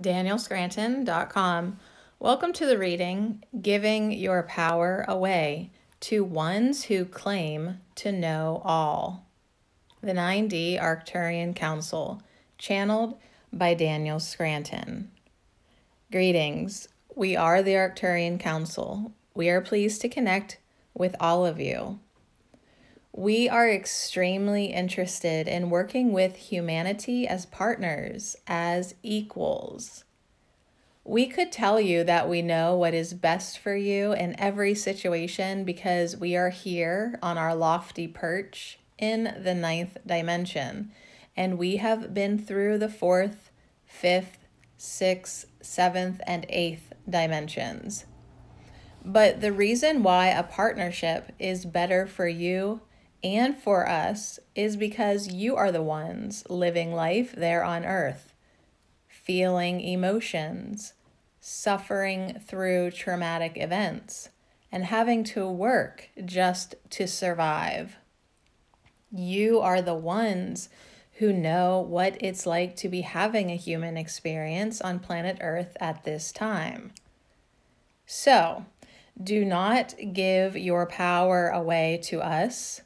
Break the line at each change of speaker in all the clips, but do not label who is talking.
danielscranton.com. Welcome to the reading Giving Your Power Away to Ones Who Claim to Know All. The 9D Arcturian Council, channeled by Daniel Scranton. Greetings. We are the Arcturian Council. We are pleased to connect with all of you. We are extremely interested in working with humanity as partners, as equals. We could tell you that we know what is best for you in every situation because we are here on our lofty perch in the ninth dimension, and we have been through the fourth, fifth, sixth, seventh, and eighth dimensions. But the reason why a partnership is better for you and for us is because you are the ones living life there on earth, feeling emotions, suffering through traumatic events, and having to work just to survive. You are the ones who know what it's like to be having a human experience on planet Earth at this time. So, do not give your power away to us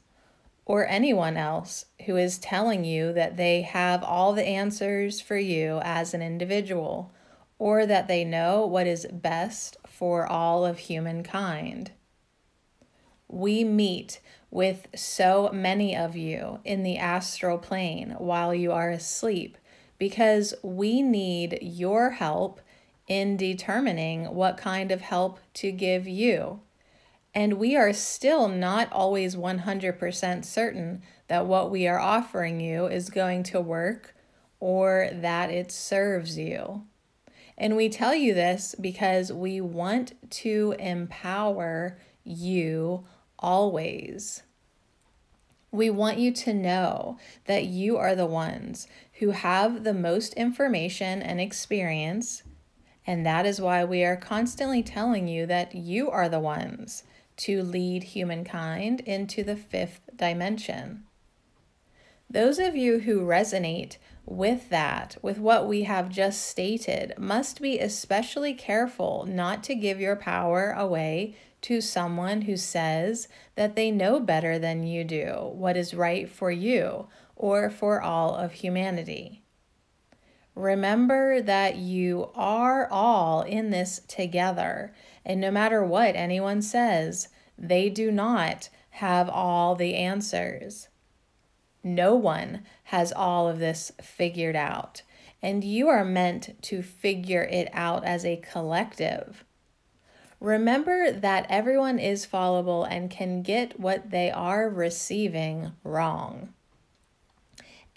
or anyone else who is telling you that they have all the answers for you as an individual or that they know what is best for all of humankind. We meet with so many of you in the astral plane while you are asleep because we need your help in determining what kind of help to give you. And we are still not always 100% certain that what we are offering you is going to work or that it serves you. And we tell you this because we want to empower you always. We want you to know that you are the ones who have the most information and experience. And that is why we are constantly telling you that you are the ones to lead humankind into the fifth dimension. Those of you who resonate with that, with what we have just stated, must be especially careful not to give your power away to someone who says that they know better than you do what is right for you or for all of humanity. Remember that you are all in this together and no matter what anyone says, they do not have all the answers. No one has all of this figured out, and you are meant to figure it out as a collective. Remember that everyone is fallible and can get what they are receiving wrong.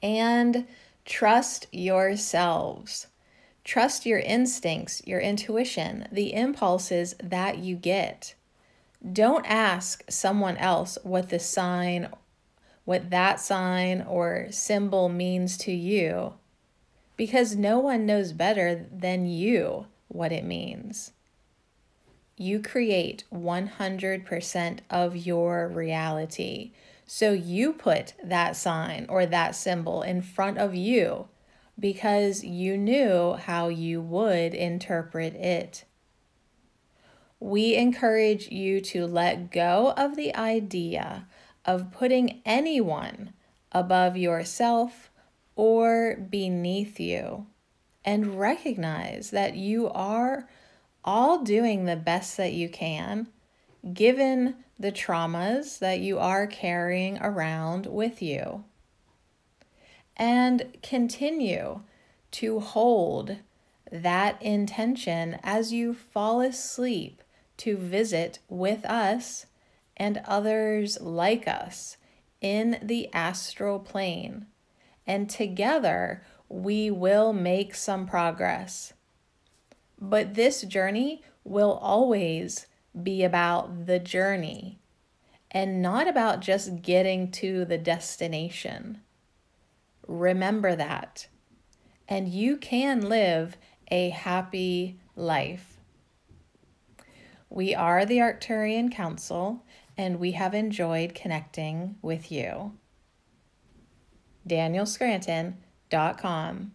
And trust yourselves. Trust your instincts, your intuition, the impulses that you get. Don't ask someone else what the sign, what that sign or symbol means to you, because no one knows better than you what it means. You create 100% of your reality. So you put that sign or that symbol in front of you because you knew how you would interpret it. We encourage you to let go of the idea of putting anyone above yourself or beneath you and recognize that you are all doing the best that you can given the traumas that you are carrying around with you and continue to hold that intention as you fall asleep to visit with us and others like us in the astral plane. And together we will make some progress. But this journey will always be about the journey and not about just getting to the destination. Remember that. And you can live a happy life. We are the Arcturian Council, and we have enjoyed connecting with you. DanielScranton.com